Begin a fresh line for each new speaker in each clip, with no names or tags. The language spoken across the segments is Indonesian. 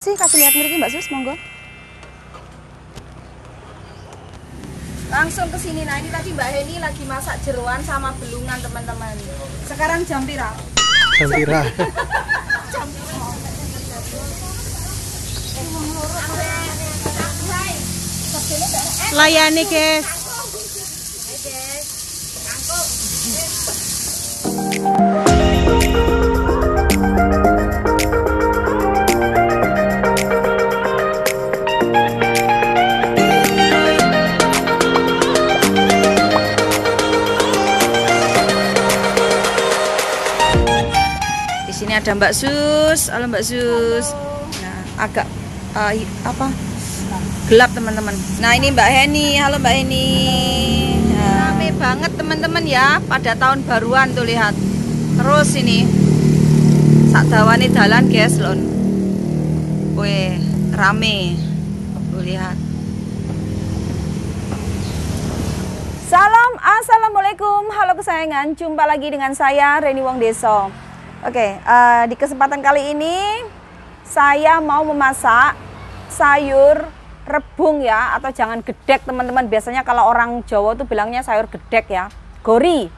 sih kasih lihat mriki Mbak Sus monggo. Langsung ke sini. Nah, ini tadi Mbak Heni lagi masak jeruan sama belungan, teman-teman. Sekarang jam pira?
Sempira.
Layani guys.
Di sini ada Mbak Sus. Halo Mbak Sus. Nah, agak uh, apa? Gelap teman-teman. Nah, ini Mbak Heni. Halo Mbak Heni. Nah, rame banget teman-teman ya pada tahun baruan tuh lihat. Terus ini sak dawane dalan guys lon. Weh, rame. Tuh lihat. Salam, assalamualaikum, halo kesayangan. Jumpa lagi dengan saya Reni Wong Deso. Oke, eh, di kesempatan kali ini saya mau memasak sayur rebung ya, atau jangan gedek teman-teman. Biasanya kalau orang Jawa tuh bilangnya sayur gedek ya, gori.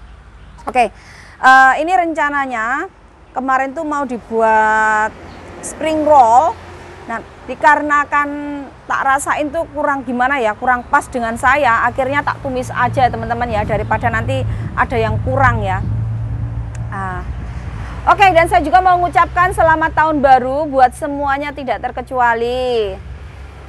Oke, eh, ini rencananya kemarin tuh mau dibuat spring roll. Nah, dikarenakan tak rasain tuh kurang gimana ya, kurang pas dengan saya, akhirnya tak tumis aja teman-teman ya, daripada nanti ada yang kurang ya. Ah. Oke, dan saya juga mau mengucapkan selamat tahun baru buat semuanya tidak terkecuali.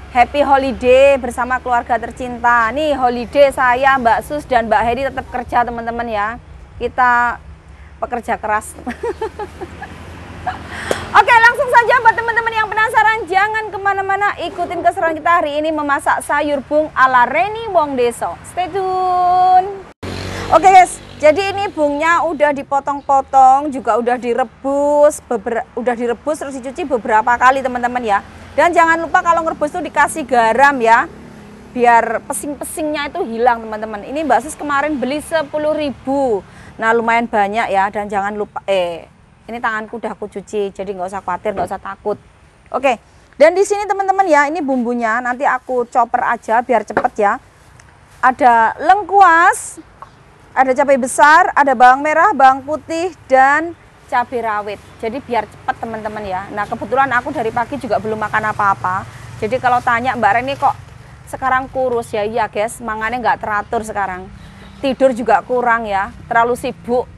Happy holiday bersama keluarga tercinta. Nih holiday saya, Mbak Sus dan Mbak Heri tetap kerja teman-teman ya. Kita pekerja keras. Oke langsung saja buat teman-teman yang penasaran Jangan ke mana-mana ikutin keseruan kita hari ini Memasak sayur bung ala Reni Wong Deso Stay tune Oke guys jadi ini bungnya udah dipotong-potong Juga udah direbus beber- Udah direbus terus dicuci beberapa kali teman-teman ya. Dan jangan lupa kalau ngerebus tuh dikasih garam ya. Biar pesing-pesingnya itu hilang teman-teman. Ini Mbak Sis kemarin beli 10.000 Nah lumayan banyak ya. Dan jangan lupa Eh ini tanganku udah aku cuci jadi nggak usah khawatir nggak usah takut. Oke. Dan di sini teman-teman ya ini bumbunya. Nanti aku chopper aja biar cepet ya. Ada lengkuas ada cabai besar ada bawang merah bawang putih dan cabai rawit jadi biar cepet teman-teman ya nah kebetulan aku dari pagi juga belum makan apa-apa jadi kalau tanya mbak Reni kok sekarang kurus ya iya guys mangannya nggak teratur sekarang tidur juga kurang ya terlalu sibuk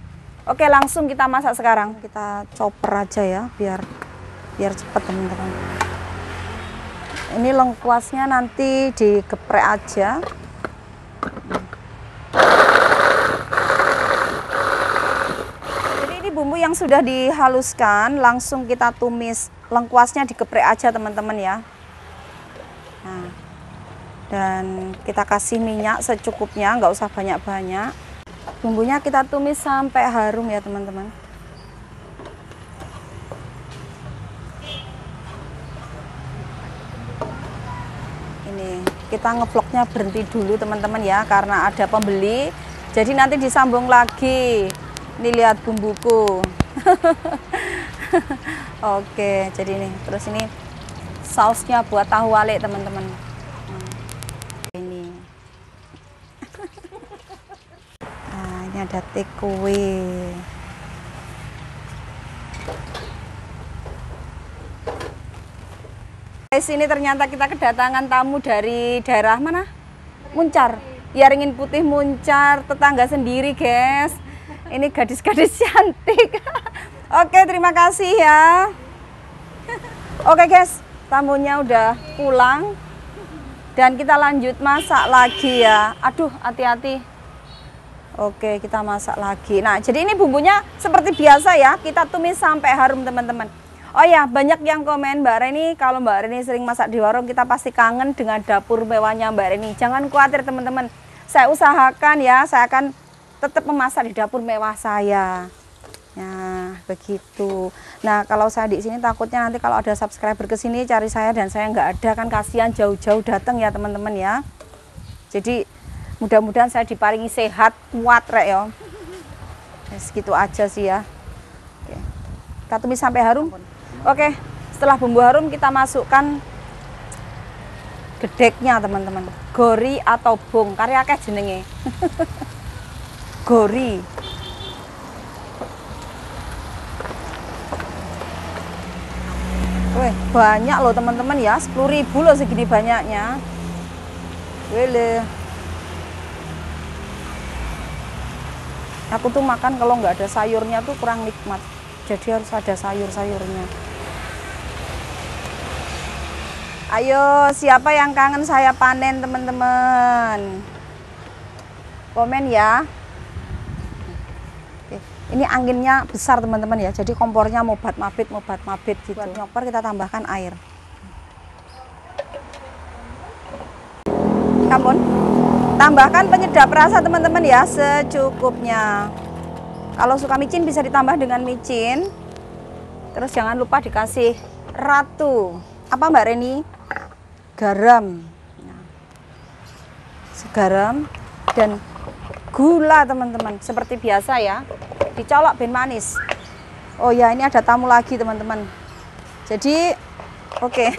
Oke, langsung kita masak sekarang. Kita chopper aja ya, biar biar cepet teman-teman. Ini lengkuasnya nanti digeprek aja. Jadi ini bumbu sudah dihaluskan, langsung kita tumis. Lengkuasnya digeprek aja teman-teman ya. Nah, dan kita kasih minyak secukupnya, nggak usah banyak-banyak. Bumbunya kita tumis sampai harum ya teman-teman. Ini kita ngevlognya berhenti dulu teman-teman ya karena ada pembeli. Jadi nanti disambung lagi. Ini lihat bumbuku. Oke, jadi ini terus ini sausnya buat tahu wale teman-teman. Hmm. Ini. Nah, ini ada takeaway. Guys, ini ternyata kita kedatangan tamu dari daerah mana? Muncar. Yaringin Putih Muncar, tetangga sendiri, guys. Ini gadis-gadis cantik. Oke, terima kasih ya. Oke, guys. Tamunya udah pulang. Dan kita lanjut masak lagi ya. Aduh, hati-hati. Oke, kita masak lagi. Nah, jadi ini bumbunya seperti biasa ya. Kita tumis sampai harum, teman-teman. Oh ya, banyak yang komen Mbak Reni, kalau Mbak Reni sering masak di warung, kita pasti kangen dengan dapur mewahnya Mbak Reni. Jangan khawatir, teman-teman. Saya usahakan ya, saya akan tetap memasak di dapur mewah saya. Nah, begitu. Nah, kalau saya di sini takutnya nanti kalau ada subscriber ke sini cari saya dan saya nggak ada kan kasihan jauh-jauh datang ya, teman-teman ya. Jadi mudah-mudahan saya diparingi sehat kuat rek ya segitu aja sih ya Oke. kita tumis sampai harum oke Setelah bumbu harum kita masukkan gedeknya teman-teman. Gori atau bung, karya akeh jenenge. Gori. Weh, banyak loh teman-teman ya, 10.000 loh segini banyaknya. Wele. Aku tuh makan kalau nggak ada sayurnya tuh kurang nikmat. Jadi harus ada sayur-sayurnya. Ayo, siapa yang kangen saya panen teman-teman? Komen ya. Ini anginnya besar teman-teman ya. Jadi kompornya mobat mabit, mobat mabit gitu. Buat nyopor kita tambahkan air. Kampun. Tambahkan penyedap rasa teman-teman ya secukupnya. Kalau suka micin bisa ditambah dengan micin. Terus jangan lupa dikasih ratu. Apa Mbak Reni? Garam. Nah, Garam dan gula teman-teman. Seperti biasa ya. Dicolok ben manis. Oh ya ini ada tamu lagi teman-teman. Jadi oke.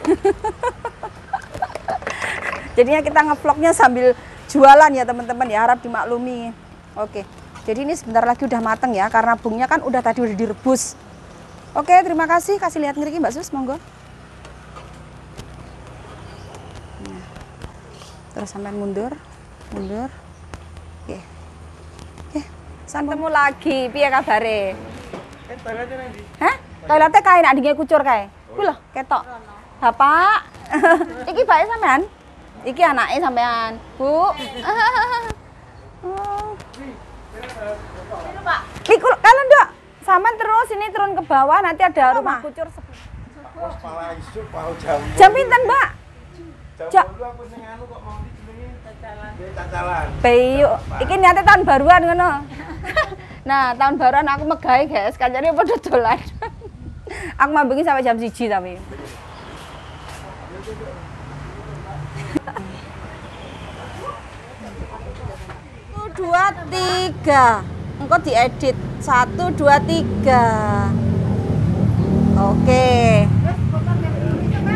Jadinya kita ngevlognya sambil jualan ya teman-teman ya harap dimaklumi. Oke. Jadi ini sebentar lagi udah mateng ya karena bungnya kan udah tadi udah direbus. Oke, terima kasih. Kasih lihat ngeriki Mbak Sus, monggo. Nah. Terus sampai mundur, mundur. Ketemu lagi. Piye kabare? Hah? Toiletnya kae nak dinge kucur kae. Kuwi lho, ketok. Bapak. Iki bae sampean? Iki anaknya sampean, Bu. Ikut kalian dok, sama terus ini turun ke bawah nanti ada rumah kucur.
Isu mau jam.
Pinten mbak?
Jam aku sing anu kok mau dijenengi cacalan. Cacalan.
Bayu, iki niatnya tahun baruan ngono. nah tahun baruan aku megai guys, kancane pada dolan. aku mambengi sampai jam siji tapi. Dua, tiga. Engkau diedit. Satu, dua, tiga. Oke.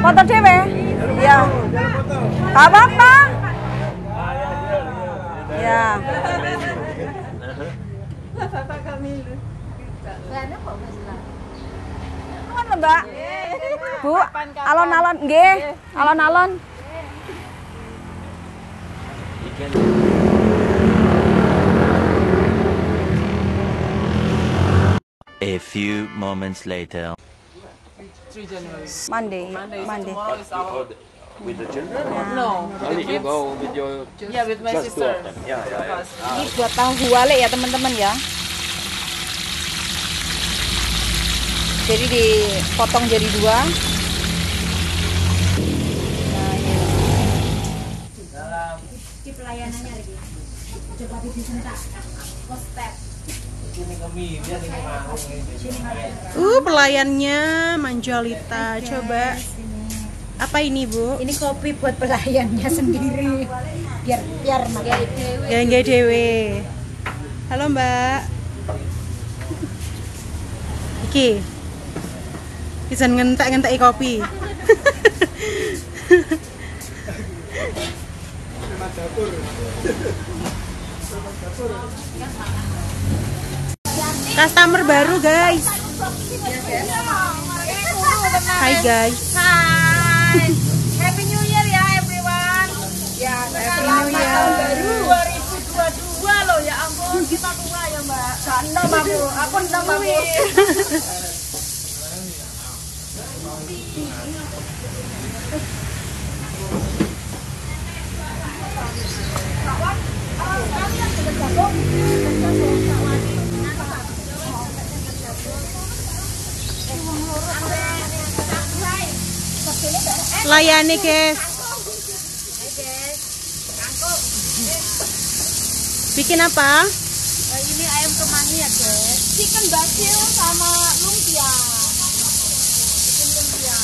Foto dewe? Iya. Gak apa-apa. Ya. Nuwun lho, Mbak. Bu, alon-alon nggih, alon-alon.
A few moments later.
Monday, Monday.
With the children?
No.
Only you go with your
Yeah, with my sister.
Yeah, yeah, yeah.
Ini buat tahu wale ya teman-teman ya. Jadi dipotong jadi dua. Nah, ini.
Uh, pelayannya Manjolita. Coba. Apa ini, Bu?
Ini kopi buat pelayannya sendiri. Biar biar makan.
Gangga Dewe. Halo, Mbak. Iki. Bisa ngentek-ngentek kopi. Customer baru, guys. Hai, guys.
Happy New Year ya everyone. Ya, Happy New Year. Tahun baru 2022 loh ya ampun kita tua ya Mbak. Enam aku, aku enam aku.
Layani, guys. Bikin apa?
Ini ayam kemangi ya guys. Chicken basil sama lumpia. Chicken lumpia.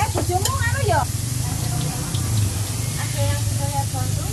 Eh, bojomu anu ya?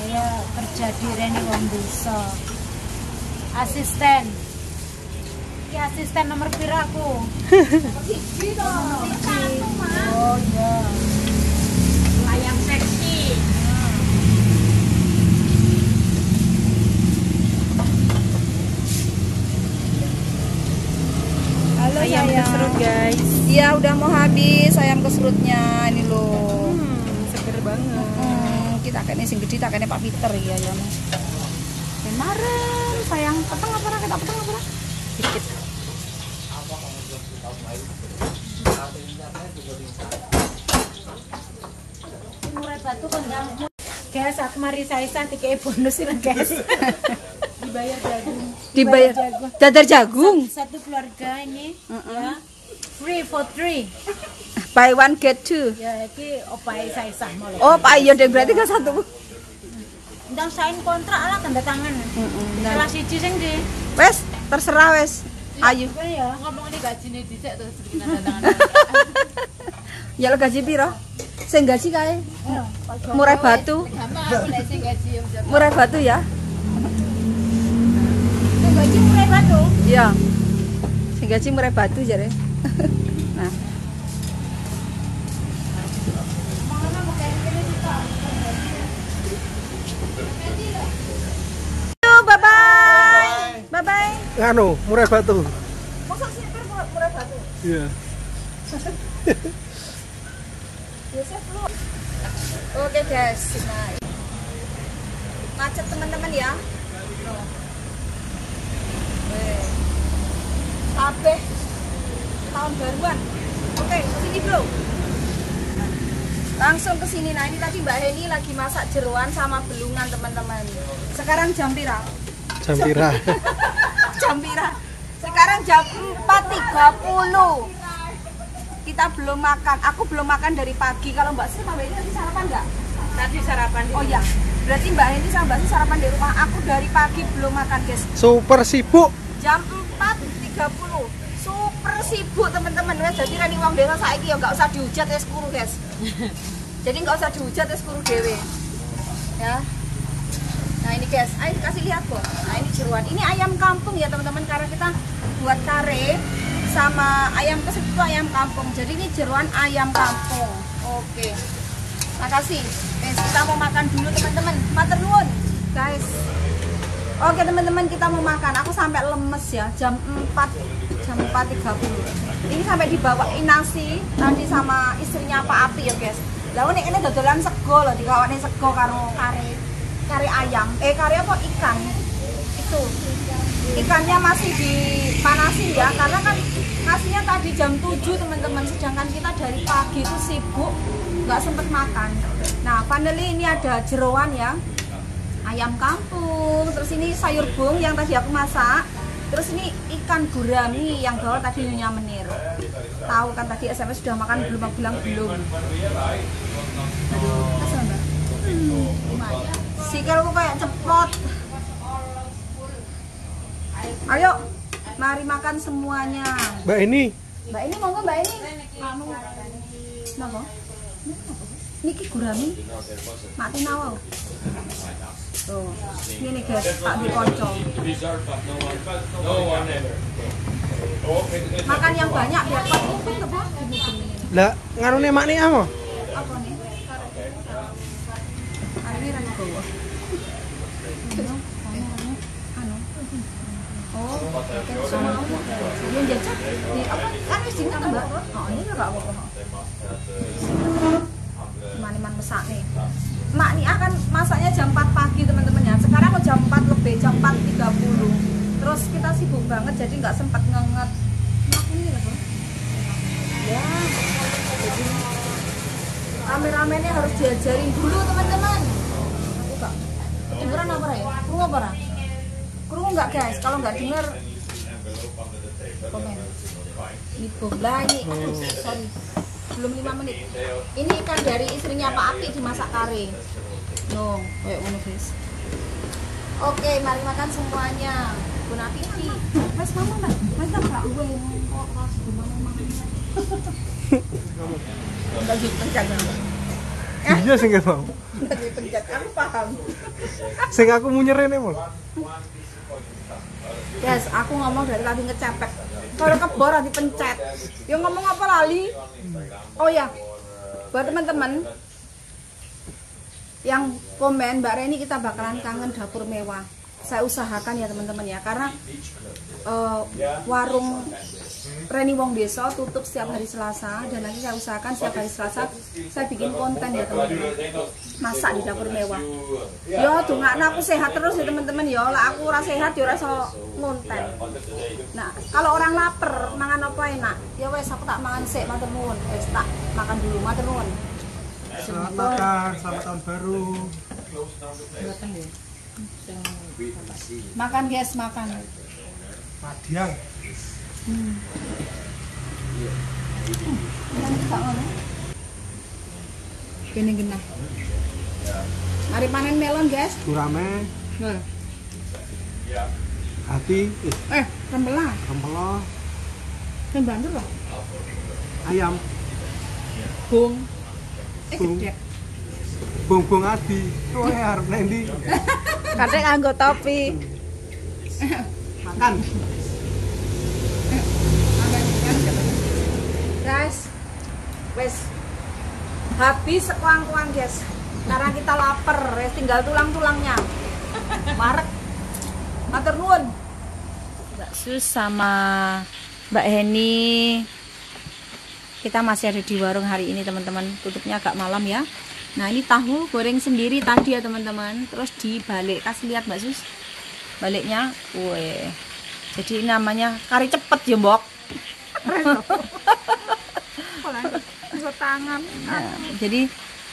saya kerja di Reni Wondoso. Asisten. Ini asisten nomor piraku. Oh iya. Layang seksi.
Halo
Ayam
sayang.
guys.
Iya udah mau habis ayam keserutnya ini loh.
Hmm, seger banget.
Hmm, kita kayaknya sing gede tak kayaknya Pak Peter ya ya. Kemarin sayang peteng apa kita peteng apa?
Dikit.
Murai batu kondang. Guys, aku mari saya santi kayak bonus ini guys. Dibayar jagung.
Dibayar
jagung.
dadar jagung.
Satu keluarga ini ya. Free for three.
Buy one get two.
Ya, ini opai saya sah malah.
Oh, Pak iya deh berarti kan satu.
Ndang sain kontrak lah tanda tangan. Salah siji sing di.
Wes, terserah wes. Ayo.
Apa ya?
ngomong ini gajinya dicek terus tanda tangan
Ya lo gaji piro? Sing gaji kae. Murai batu.
gaji yang
Murai batu ya.
Itu gaji murai batu.
Iya. Sing gaji murai batu jare.
Nganu, murai batu.
Masa sih murai batu?
Iya.
Oke guys, nah macet teman-teman ya. Kabeh tahun baruan. Oke, sini bro. Langsung ke sini. Nah, ini tadi Mbak Heni lagi masak jeruan sama belungan teman-teman. Sekarang jam pira?
Jam pira.
jam pira? Sekarang jam 4.30 kita belum makan. Aku belum makan dari pagi. Kalau Mbak Sri, Mbak Heni tadi sarapan nggak?
Tadi sarapan
Oh iya, berarti Mbak Heni sama Mbak Sri sarapan di rumah. Aku dari pagi belum makan, guys.
Super sibuk.
Jam 4.30 super sibuk teman-teman wes jadi rani wong desa saiki ya nggak usah dihujat wes kuru guys jadi nggak usah dihujat wes kuru dewe ya nah ini guys ayo kasih lihat kok nah ini jeruan. Ini ayam kampung ya teman-teman. Karena kita buat kare sama ayam keset itu ayam kampung. Jadi ini jeruan ayam kampung. Oke. Makasih. Guys kita mau makan dulu teman-teman. Matur nuwun guys. Oke teman-teman kita mau makan. Aku sampai lemes ya. Jam 4 jam 4.30. Ini sampai dibawain nasi tadi sama istrinya Pak Api ya guys. Lalu ini ini dodolan sego loh dikawanin sego karo kare kare ayam. Eh kare apa? Ikan? Itu. Ikannya masih dipanasin ya karena kan nasinya tadi jam 7 teman-teman. Sedangkan kita dari pagi itu sibuk nggak sempet makan. Nah finally ini ada jeroan ya. Ayam kampung terus ini sayur bung yang tadi aku masak. Terus ini ikan gurami yang bawa tadi Nyonya Menir. Tahu kan tadi SMS sudah makan belum? Aku bilang belum. Aduh mbak sikilku kayak cepot. Ayo mari makan semuanya.
Mbak ini
mbak ini mau mbak ini anu mau Niki gurami. Mati nawau tuh ini guys. Tak dikonco makan yang banyak biar kuat itu apa
lah nganu nih mak nih apa?
apa nih Hari ini bawa Anu, anu, anu. Oh, kamu. Yang jajak di apa? Kan sini kan mbak? Oh, ini nggak apa-apa. Maniman masak nih. Mak nih akan masaknya jam 4 pagi teman-teman ya. Sekarang mau jam 4 lebih, jam 4.30. Terus kita sibuk banget jadi nggak sempat ngenget. Mak ini apa? Ya. Rame-ramenya harus diajarin dulu teman-teman. Aku nggak kedengeran apa ya? Kurung apa ya? Nggak guys? Kalau nggak denger komen. Ini bola ini, aduh, sorry, belum lima menit. Ini ikan dari istrinya Pak Aki dimasak kare. No, kayak ngono guys. Oke, mari makan semuanya. Bon appetit. Mas mama mbak, mas tak gak uwe kok pas gimana mama. Bagi pencet.
Iya sing gak mau.
Bagi pencet, aku paham.
Sing aku mau nyerene mau.
Yes, aku ngomong dari tadi ngecepek. Kalau kebor dipencet. Yang ngomong apa lali? Oh ya, buat teman-teman yang komen Mbak Reni kita bakalan kangen dapur mewah. Saya usahakan ya teman-teman ya, karena eh, warung Reni Wong Deso tutup setiap hari Selasa dan nanti saya usahakan setiap hari Selasa saya bikin konten ya teman-teman. Masak di dapur mewah. Yo dongakno aku sehat terus ya teman-teman yo lah aku ora sehat yo ora iso ngonten. Nah kalau orang lapar mangan apa enak? Ya wes aku tak mangan sik matur nuwun wes tak makan dulu matur nuwun
Selamat makan, selamat tahun baru.
Makan guys makan.
Madiang.
gini genah. Mari panen melon guys.
Gurame,
Nah.
hati, eh,
rembelah
rempelo,
kan banter loh.
Ayam,
bung. Eh
Bung.
gede.
Bong-bong adi. Kowe arep nendi?
kadang nganggo topi.
Makan.
guys wes. Habis kuang-kuang guys. Karena kita lapar wes tinggal tulang-tulangnya. Marek. Matur nuwun. Mbak Sus sama Mbak Heni. Kita masih ada di warung hari ini teman-teman. Tutupnya agak malam ya nah ini tahu goreng sendiri tadi ya teman-teman. Terus dibalik kasih lihat Mbak Sus. Baliknya weh. Jadi ini namanya kari cepet ya mbok. Tangan? Jadi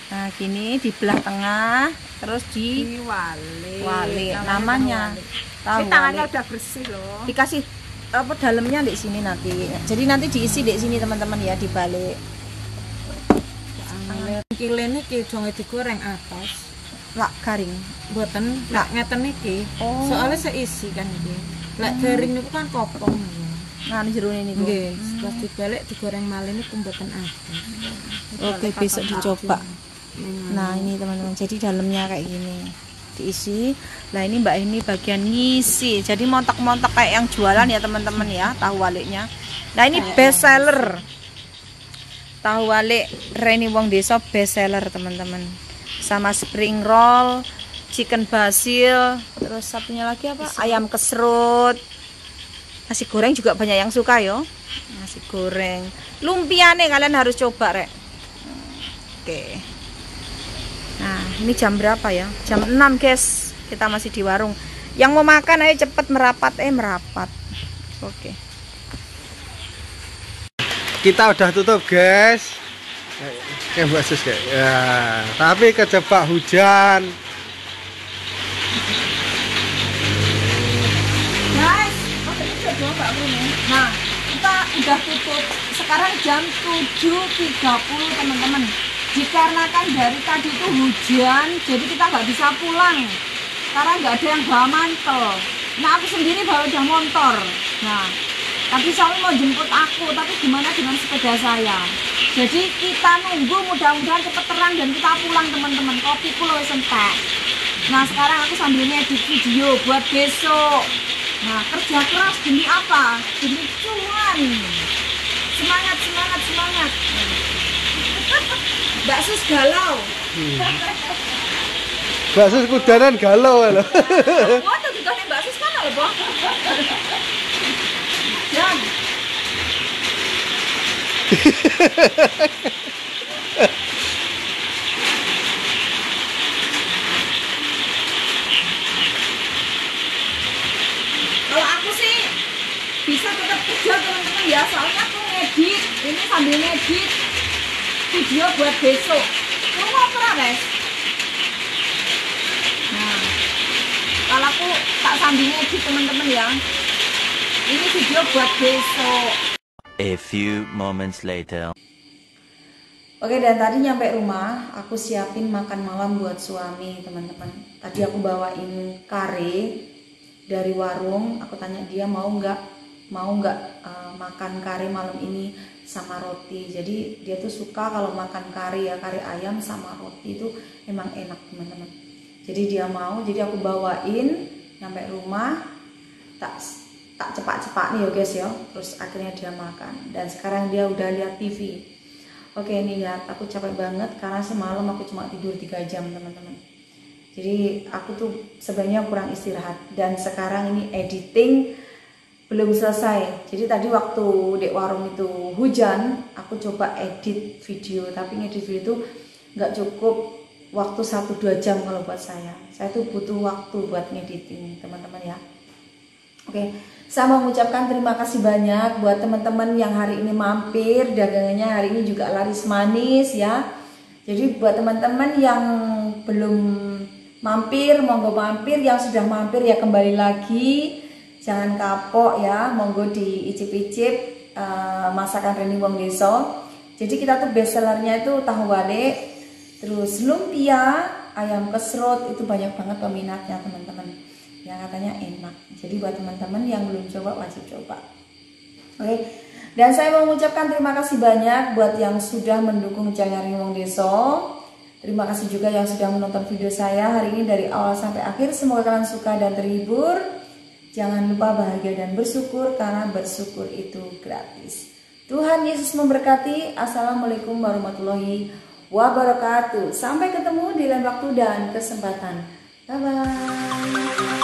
nah gini di belah tengah terus di
wale
wali namanya tahu
tangannya udah bersih loh.
Dikasih apa dalamnya di sini nanti. Jadi nanti diisi di sini teman-teman ya dibalik
kilene ki jonge digoreng atas.
Lak garing
buatan lak ngeten iki.
Oh.
soalnya seisi kan iki. Lek garing niku kan kopong.
Nah ini jeruk ini Bu.
nggih setelah dibalik digoreng malih niku mboten atas.
Oke besok dicoba. Nah ini teman-teman. Jadi dalamnya kayak gini. Diisi. Nah ini mbak ini bagian ngisi. Jadi montok-montok kayak yang jualan ya teman-teman ya. Tahu waliknya. Nah ini best seller tahu walik Reni Wong Deso best seller teman-teman. Sama spring roll chicken basil terus satunya lagi apa? Ayam kesrut nasi goreng juga banyak yang suka yo. Nasi goreng. Lumpia nih kalian harus coba rek. Oke. Nah ini jam berapa ya? Jam 6 guys. Kita masih di warung. Yang mau makan ayo cepet merapat. Eh merapat. Oke
Kita udah tutup, guys. Kayak Sus. Ya, tapi kejebak hujan.
guys nah kita udah tutup sekarang jam 7.30 teman-teman dikarenakan dari tadi itu hujan jadi kita nggak bisa pulang karena nggak ada yang bawa mantel nah aku sendiri bawa udah motor nah tapi Saul mau jemput aku tapi gimana dengan sepeda saya? Jadi kita nunggu mudah-mudahan cepet terang dan kita pulang teman-teman. Kopi pulau entek nah sekarang aku sambil ngedit video buat besok. Nah kerja keras demi apa? Demi cuan. Semangat semangat semangat. Mbak Sus galau.
Mbak Sus kudanan galau loh.
Wah, nih Mbak Sus kan loh, Bang. Dan Kalau aku sih bisa tetap kerja teman-teman ya, soalnya aku ngedit, ini sambil ngedit video buat besok. Kamu mau apa, Res? Nah, kalau aku tak sambil ngedit teman-teman ya. Ini video buat besok.
A few moments later.
Oke dan tadi nyampe rumah aku siapin makan malam buat suami teman-teman. Tadi aku bawain kare dari warung. Aku tanya dia mau nggak mau nggak uh, makan kare malam ini sama roti. Jadi dia tuh suka kalau makan kare ya kare ayam sama roti itu emang enak teman-teman. Jadi dia mau. Jadi aku bawain nyampe rumah tak tak cepat-cepat nih ya guys ya. Terus akhirnya dia makan dan sekarang dia udah lihat TV Oke ini lihat aku capek banget karena semalam aku cuma tidur 3 jam teman-teman. Jadi aku tuh sebenarnya kurang istirahat dan sekarang ini editing belum selesai. Jadi tadi waktu di warung itu hujan, aku coba edit video tapi ngedit video itu nggak cukup waktu 1-2 jam kalau buat saya. Saya tuh butuh waktu buat ngediting teman-teman ya. Oke, saya mau mengucapkan terima kasih banyak buat teman-teman yang hari ini mampir, dagangannya hari ini juga laris manis ya. Jadi buat teman-teman yang belum mampir, monggo mampir, yang sudah mampir ya kembali lagi. Jangan kapok ya, monggo diicip-icip uh, masakan Reni Wong Deso. Jadi kita tuh best sellernya itu tahu wale, terus lumpia, ayam kesrut itu banyak banget peminatnya teman-teman yang katanya enak. Jadi buat teman-teman yang belum coba wajib coba. Oke. Dan saya mengucapkan terima kasih banyak buat yang sudah mendukung channel Wong Deso. Terima kasih juga yang sudah menonton video saya hari ini dari awal sampai akhir. Semoga kalian suka dan terhibur. Jangan lupa bahagia dan bersyukur karena bersyukur itu gratis. Tuhan Yesus memberkati. Assalamualaikum warahmatullahi wabarakatuh. Sampai ketemu di lain waktu dan kesempatan. Bye bye.